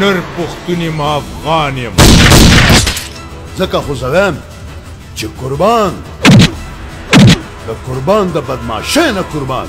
نر پښتون یم افغان یم ځکه خو زه وایم چې قربان د قربان د بدمعاشۍ نه قربان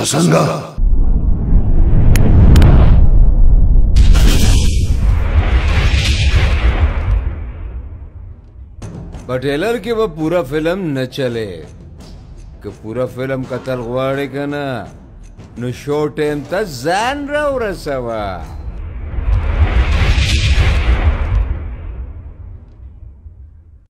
که څنګه په ټریلر کې به پورا فلم نه چلے که پورا فلم قتل غواړې که نه نو شو ټیم ته ځان را ورسوه